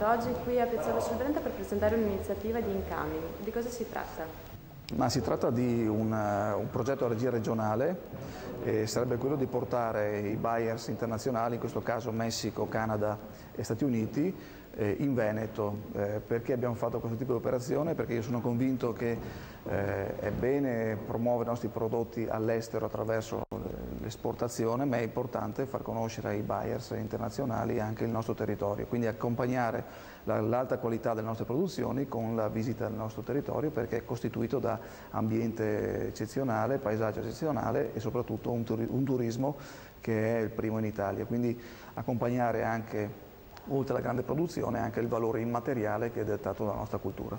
trovato oggi qui a Piazzale sul Brenta per presentare un'iniziativa di incoming. Di cosa si tratta? Ma si tratta di un, un progetto a regia regionale, eh, sarebbe quello di portare i buyers internazionali, in questo caso Messico, Canada e Stati Uniti, eh, in Veneto. Eh, perché abbiamo fatto questo tipo di operazione? Perché io sono convinto che eh, è bene promuovere i nostri prodotti all'estero attraverso l'esportazione, ma è importante far conoscere ai buyers internazionali anche il nostro territorio, quindi accompagnare l'alta qualità delle nostre produzioni con la visita del nostro territorio perché è costituito da ambiente eccezionale, paesaggio eccezionale e soprattutto un, turismo che è il primo in Italia, quindi accompagnare anche oltre alla grande produzione anche il valore immateriale che è dettato dalla nostra cultura.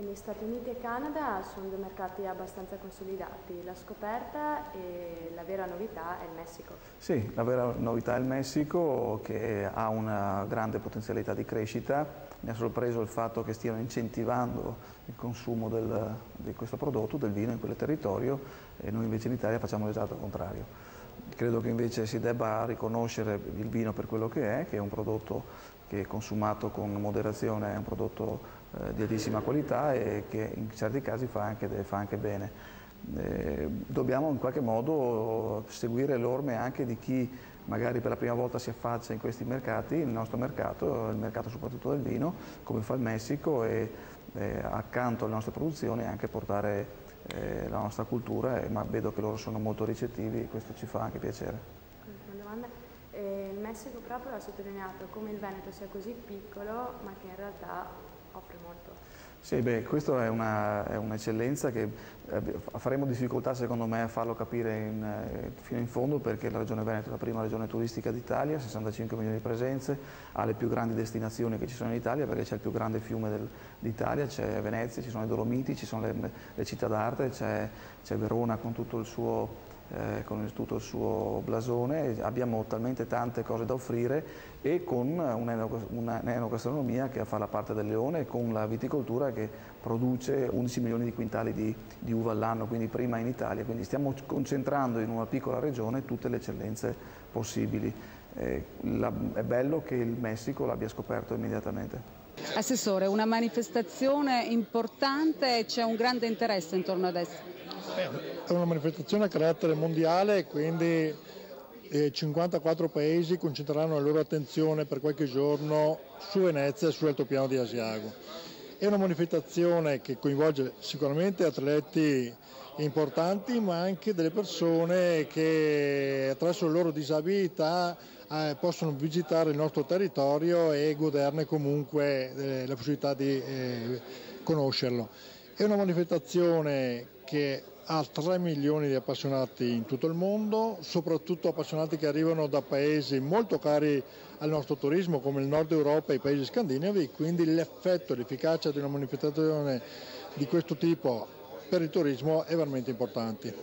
Quindi Stati Uniti e Canada sono due mercati abbastanza consolidati, la scoperta e la vera novità è il Messico. Sì, la vera novità è il Messico che ha una grande potenzialità di crescita, mi ha sorpreso il fatto che stiano incentivando il consumo del, di questo prodotto, del vino in quel territorio e noi invece in Italia facciamo l'esatto contrario. Credo che invece si debba riconoscere il vino per quello che è, che è un prodotto che consumato con moderazione è un prodotto eh, di altissima qualità e che in certi casi fa anche, fa anche bene. Eh, dobbiamo in qualche modo seguire le orme anche di chi magari per la prima volta si affaccia in questi mercati, il nostro mercato, il mercato soprattutto del vino, come fa il Messico e eh, accanto alle nostre produzioni anche portare eh, la nostra cultura, ma vedo che loro sono molto ricettivi e questo ci fa anche piacere. Eh, il Messico proprio ha sottolineato come il Veneto sia così piccolo ma che in realtà offre molto. Sì, beh, questa è, un'eccellenza un che eh, faremo difficoltà secondo me a farlo capire in, eh, fino in fondo perché la Regione Veneto è la prima regione turistica d'Italia, 65 milioni di presenze, ha le più grandi destinazioni che ci sono in Italia perché c'è il più grande fiume d'Italia, c'è Venezia, ci sono i Dolomiti, ci sono le, le città d'arte, c'è Verona con tutto il suo eh, con tutto il suo blasone, abbiamo talmente tante cose da offrire e con un'enogastronomia che fa la parte del leone e con la viticoltura che produce 11 milioni di quintali di, di uva all'anno, quindi prima in Italia, quindi stiamo concentrando in una piccola regione tutte le eccellenze possibili. Eh, la, è bello che il Messico l'abbia scoperto immediatamente. Assessore, una manifestazione importante e c'è un grande interesse intorno ad essa. È una manifestazione a carattere mondiale, quindi 54 eh, paesi concentreranno la loro attenzione per qualche giorno su Venezia e sull'altopiano di Asiago. È una manifestazione che coinvolge sicuramente atleti importanti, ma anche delle persone che attraverso le loro disabilità eh, possono visitare il nostro territorio e goderne comunque eh, la possibilità di eh, conoscerlo. È una manifestazione che ha 3 milioni di appassionati in tutto il mondo, soprattutto appassionati che arrivano da paesi molto cari al nostro turismo come il nord Europa e i paesi scandinavi, quindi l'effetto e l'efficacia di una manifestazione di questo tipo per il turismo è veramente importante.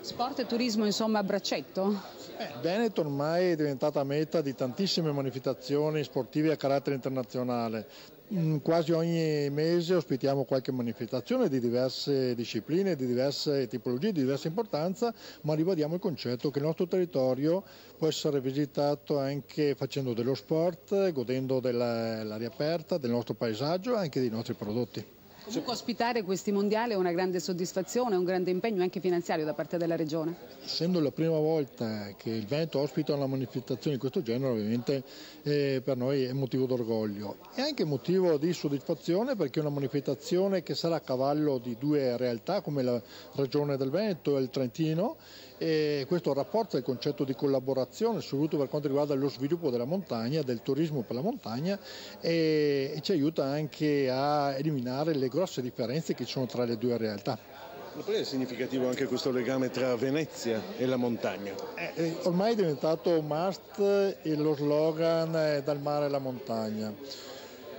Sport e turismo insomma a braccetto? Eh, Veneto ormai è diventata meta di tantissime manifestazioni sportive a carattere internazionale. Mm, quasi ogni mese ospitiamo qualche manifestazione di diverse discipline, di diverse tipologie, di diversa importanza, ma ribadiamo il concetto che il nostro territorio può essere visitato anche facendo dello sport, godendo dell'aria aperta, del nostro paesaggio e anche dei nostri prodotti. Comunque ospitare questi mondiali è una grande soddisfazione, un grande impegno anche finanziario da parte della Regione. Essendo la prima volta che il Veneto ospita una manifestazione di questo genere, ovviamente eh, per noi è motivo d'orgoglio e anche motivo di soddisfazione perché è una manifestazione che sarà a cavallo di due realtà come la Regione del Veneto e il Trentino e questo rafforza il concetto di collaborazione, soprattutto per quanto riguarda lo sviluppo della montagna, del turismo per la montagna e, e ci aiuta anche a eliminare le grosse differenze che ci sono tra le due realtà. Ma poi è significativo anche questo legame tra Venezia e la montagna? Eh, eh ormai è diventato must lo slogan dal mare alla montagna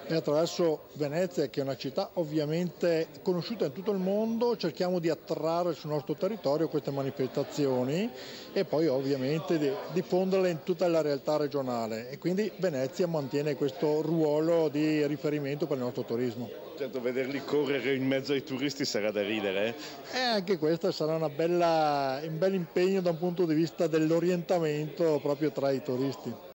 e attraverso Venezia, che è una città ovviamente conosciuta in tutto il mondo, cerchiamo di attrarre sul nostro territorio queste manifestazioni e poi ovviamente di diffonderle in tutta la realtà regionale e quindi Venezia mantiene questo ruolo di riferimento per il nostro turismo. Certo, vederli correre in mezzo ai turisti sarà da ridere. Eh? E anche questo sarà bella, un bel impegno da un punto di vista dell'orientamento proprio tra i turisti.